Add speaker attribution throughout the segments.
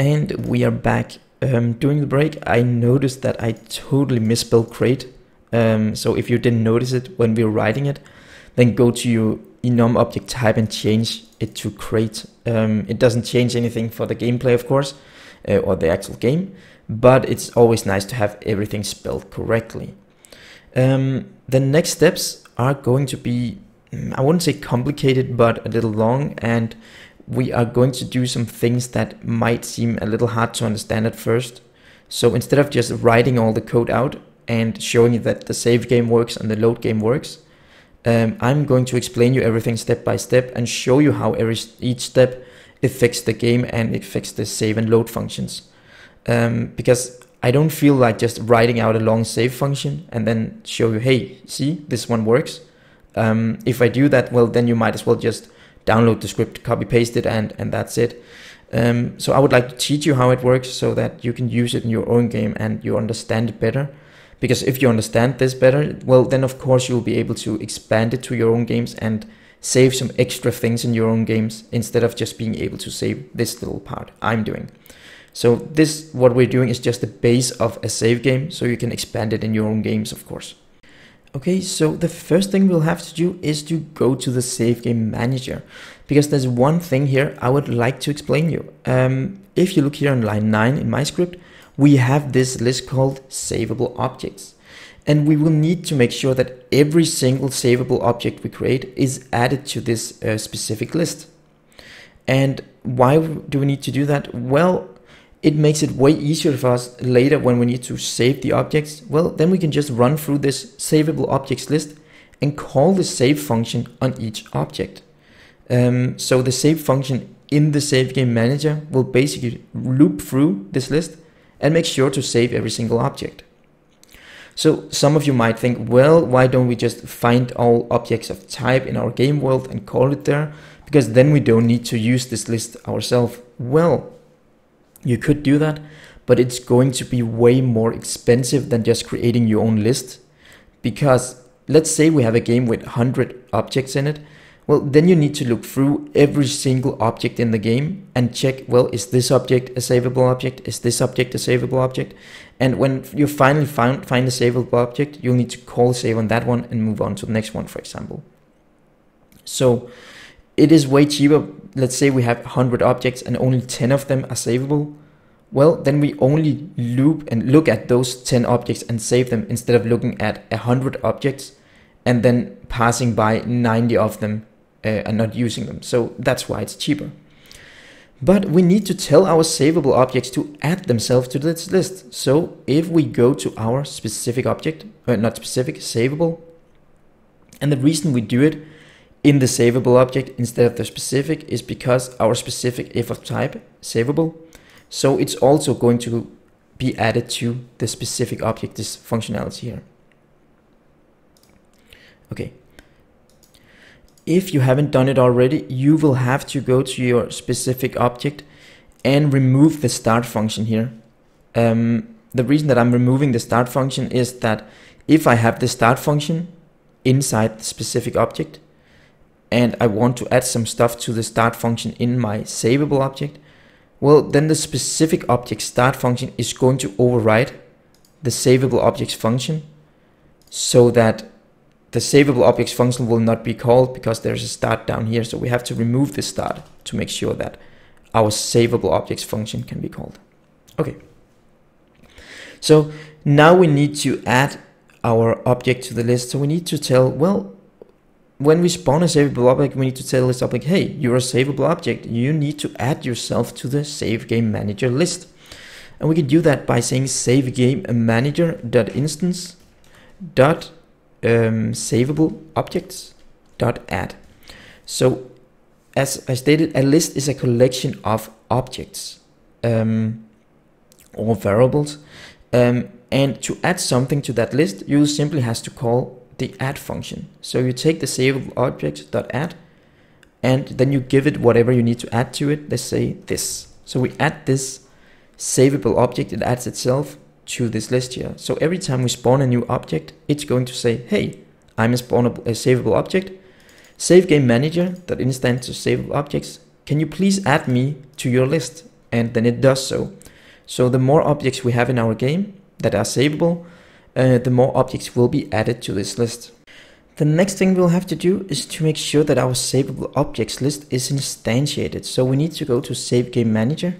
Speaker 1: And we are back. Um, during the break, I noticed that I totally misspelled crate. Um, so if you didn't notice it when we were writing it, then go to your enum object type and change it to crate. Um, it doesn't change anything for the gameplay, of course, uh, or the actual game, but it's always nice to have everything spelled correctly. Um, the next steps are going to be, mm, I wouldn't say complicated, but a little long, and we are going to do some things that might seem a little hard to understand at first. So instead of just writing all the code out and showing you that the save game works and the load game works, um, I'm going to explain you everything step by step and show you how every each step affects the game and affects the save and load functions. Um, because I don't feel like just writing out a long save function and then show you, hey, see, this one works. Um, if I do that, well, then you might as well just download the script, copy paste it, and and that's it. Um, so I would like to teach you how it works so that you can use it in your own game and you understand it better. Because if you understand this better, well, then of course you'll be able to expand it to your own games and save some extra things in your own games instead of just being able to save this little part I'm doing. So this, what we're doing is just the base of a save game, so you can expand it in your own games, of course. Okay, so the first thing we'll have to do is to go to the save game manager because there's one thing here I would like to explain you. Um, if you look here on line 9 in my script, we have this list called savable objects. And we will need to make sure that every single savable object we create is added to this uh, specific list. And why do we need to do that? Well, it makes it way easier for us later when we need to save the objects. Well, then we can just run through this savable objects list and call the save function on each object. Um, so the save function in the save game manager will basically loop through this list and make sure to save every single object. So some of you might think, well, why don't we just find all objects of type in our game world and call it there? Because then we don't need to use this list ourselves. Well, you could do that, but it's going to be way more expensive than just creating your own list. Because let's say we have a game with 100 objects in it. Well, then you need to look through every single object in the game and check, well, is this object a savable object? Is this object a savable object? And when you finally find, find a savable object, you'll need to call save on that one and move on to the next one, for example. So it is way cheaper. Let's say we have 100 objects and only 10 of them are savable. Well, then we only loop and look at those 10 objects and save them instead of looking at 100 objects and then passing by 90 of them uh, and not using them. So that's why it's cheaper. But we need to tell our savable objects to add themselves to this list. So if we go to our specific object, uh, not specific, savable, and the reason we do it in the savable object instead of the specific is because our specific if of type savable. So it's also going to be added to the specific object, this functionality here. Okay. If you haven't done it already, you will have to go to your specific object and remove the start function here. Um, the reason that I'm removing the start function is that if I have the start function inside the specific object, and I want to add some stuff to the start function in my savable object, well, then the specific object start function is going to override the savable objects function so that the savable objects function will not be called because there's a start down here. So we have to remove the start to make sure that our savable objects function can be called. Okay. So now we need to add our object to the list. So we need to tell, well, when we spawn a savable object, we need to tell this object, hey, you're a savable object. You need to add yourself to the save game manager list. And we can do that by saying save game manager dot instance dot um, savable objects dot add. So as I stated, a list is a collection of objects um, or variables. Um, and to add something to that list, you simply has to call the add function. So you take the savable object dot add, and then you give it whatever you need to add to it. Let's say this. So we add this savable object, it adds itself to this list here. So every time we spawn a new object, it's going to say, hey, I'm a spawnable, a savable object. Save game manager that instance to savable objects. Can you please add me to your list? And then it does so. So the more objects we have in our game that are savable, uh, the more objects will be added to this list. The next thing we'll have to do is to make sure that our savable objects list is instantiated. So we need to go to save game manager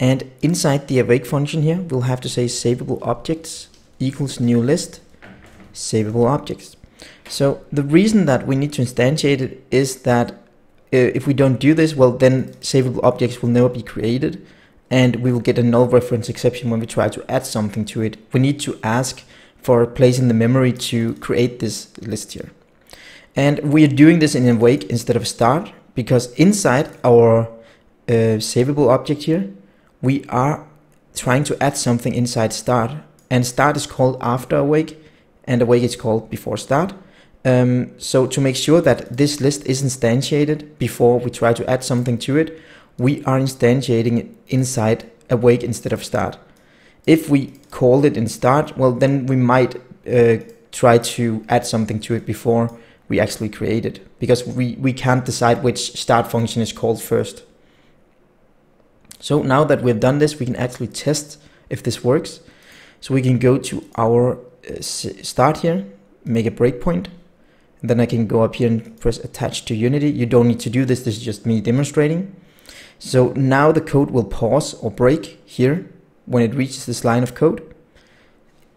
Speaker 1: and inside the awake function here, we'll have to say savable objects equals new list, savable objects. So the reason that we need to instantiate it is that uh, if we don't do this, well, then savable objects will never be created and we will get a null reference exception when we try to add something to it. We need to ask for a place in the memory to create this list here. And we are doing this in awake instead of start because inside our uh, savable object here, we are trying to add something inside start and start is called after awake and awake is called before start. Um, so to make sure that this list is instantiated before we try to add something to it, we are instantiating it inside awake instead of start. If we call it in start, well then we might uh, try to add something to it before we actually create it because we, we can't decide which start function is called first. So now that we've done this, we can actually test if this works. So we can go to our uh, start here, make a breakpoint. And then I can go up here and press attach to Unity. You don't need to do this. This is just me demonstrating. So now the code will pause or break here when it reaches this line of code.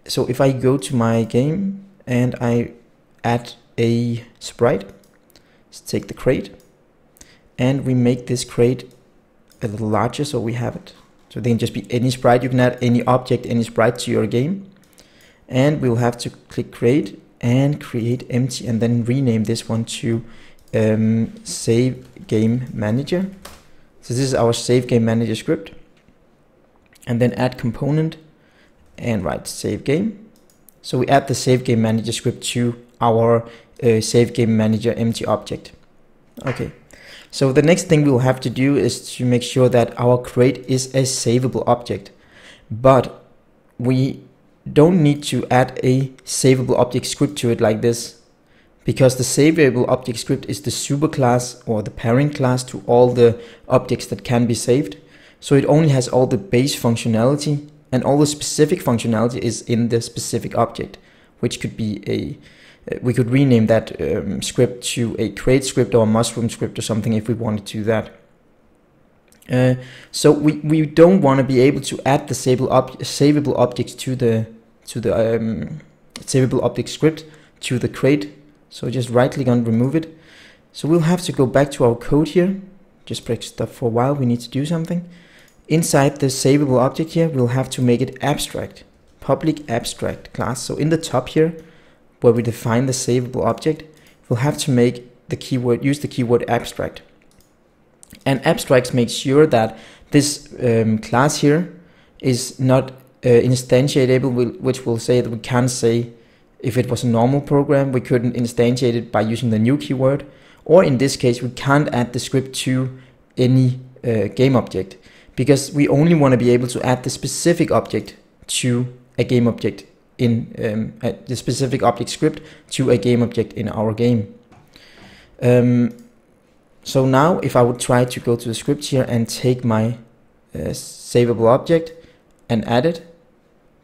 Speaker 1: So if I go to my game and I add a sprite, let's take the crate and we make this crate a little larger so we have it. So they can just be any sprite. You can add any object, any sprite to your game. And we'll have to click create and create empty and then rename this one to um, save game manager. So this is our save game manager script. And then add component and write save game. So we add the save game manager script to our uh, save game manager empty object. Okay. So the next thing we'll have to do is to make sure that our crate is a savable object. But we don't need to add a savable object script to it like this because the savable object script is the superclass or the parent class to all the objects that can be saved. So it only has all the base functionality and all the specific functionality is in the specific object, which could be a uh, we could rename that um, script to a crate script or a mushroom script or something if we wanted to do that. Uh, so we, we don't want to be able to add the savable, ob savable objects to the to the um, savable object script to the crate. So just right click on remove it. So we'll have to go back to our code here. Just break stuff for a while. We need to do something. Inside the savable object here, we'll have to make it abstract, public abstract class. So in the top here, where we define the savable object, we'll have to make the keyword, use the keyword abstract. And abstracts make sure that this um, class here is not uh, which will say that we can't say if it was a normal program, we couldn't instantiate it by using the new keyword. Or in this case, we can't add the script to any uh, game object because we only want to be able to add the specific object to a game object in um, a, the specific object script to a game object in our game. Um, so now if I would try to go to the script here and take my uh, savable object and add it,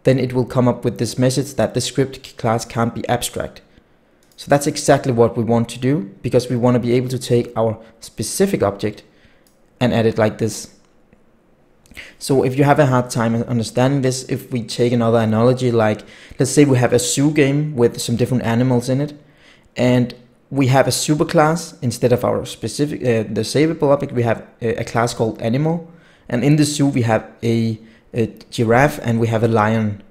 Speaker 1: then it will come up with this message that the script class can't be abstract. So that's exactly what we want to do because we want to be able to take our specific object and add it like this. So if you have a hard time understanding this, if we take another analogy, like let's say we have a zoo game with some different animals in it, and we have a superclass instead of our specific uh, the savable object. We have a, a, class called animal, and in the zoo we have a, a giraffe and we have a lion,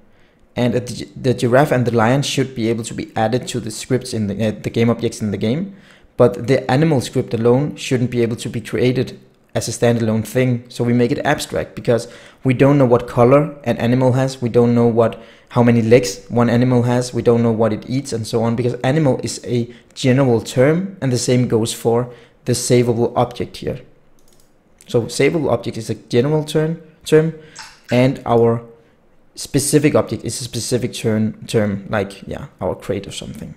Speaker 1: and the, the, giraffe and the lion should be able to be added to the scripts in the uh, the game objects in the game, but the animal script alone shouldn't be able to be created as a standalone thing. So we make it abstract because we don't know what color an animal has. We don't know what how many legs one animal has. We don't know what it eats and so on because animal is a general term and the same goes for the savable object here. So savable object is a general term term and our specific object is a specific term, term like yeah, our crate or something.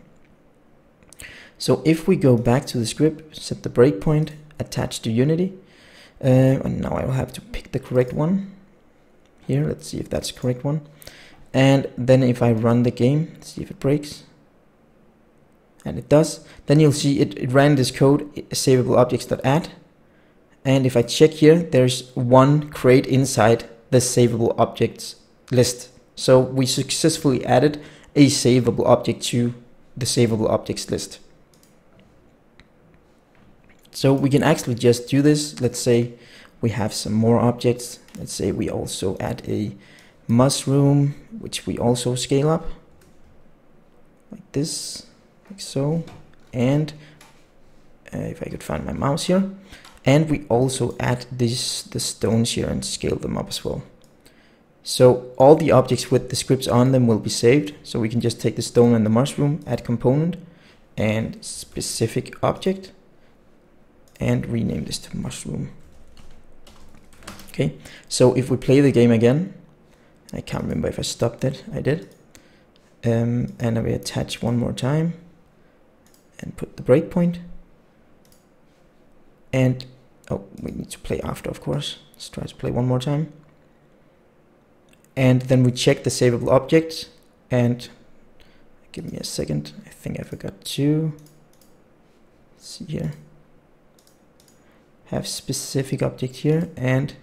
Speaker 1: So if we go back to the script, set the breakpoint, attach to Unity, uh, and now I will have to pick the correct one. Here, let's see if that's the correct one. And then if I run the game, see if it breaks. And it does. Then you'll see it, it ran this code, savable objects.add. And if I check here, there's one crate inside the savable objects list. So we successfully added a savable object to the savable objects list. So we can actually just do this. Let's say we have some more objects. Let's say we also add a mushroom, which we also scale up like this, like so. And uh, if I could find my mouse here, and we also add this the stones here and scale them up as well. So all the objects with the scripts on them will be saved. So we can just take the stone and the mushroom, add component and specific object and rename this to mushroom. Okay, so if we play the game again, I can't remember if I stopped it, I did. Um, and will attach one more time and put the breakpoint. And, oh, we need to play after, of course. Let's try to play one more time and then we check the savable objects and give me a second I think I forgot to see here have specific object here and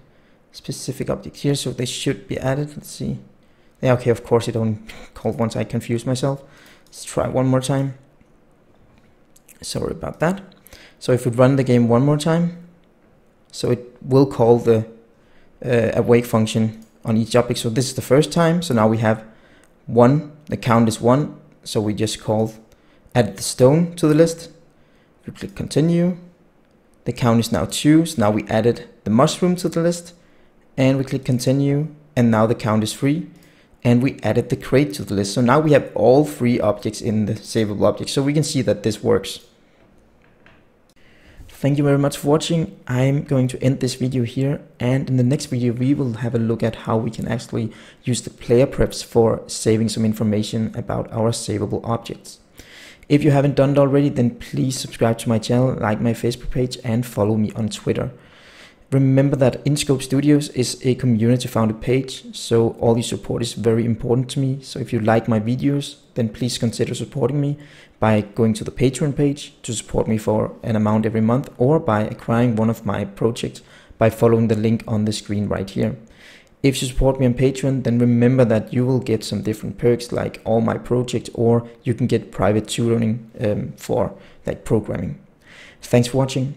Speaker 1: specific object here so they should be added let's see yeah okay of course it only called once I confuse myself let's try one more time sorry about that so if we run the game one more time so it will call the uh, awake function on each object. So this is the first time. So now we have one, the count is one. So we just call add the stone to the list. We click continue. The count is now two. So now we added the mushroom to the list and we click continue. And now the count is three and we added the crate to the list. So now we have all three objects in the savable object. So we can see that this works. Thank you very much for watching. I'm going to end this video here and in the next video we will have a look at how we can actually use the player prefs for saving some information about our savable objects. If you haven't done it already then please subscribe to my channel, like my Facebook page and follow me on Twitter. Remember that InScope Studios is a community founded page, so all your support is very important to me. So if you like my videos, then please consider supporting me by going to the Patreon page to support me for an amount every month or by acquiring one of my projects by following the link on the screen right here. If you support me on Patreon, then remember that you will get some different perks like all my projects or you can get private tutoring um, for like programming. Thanks for watching.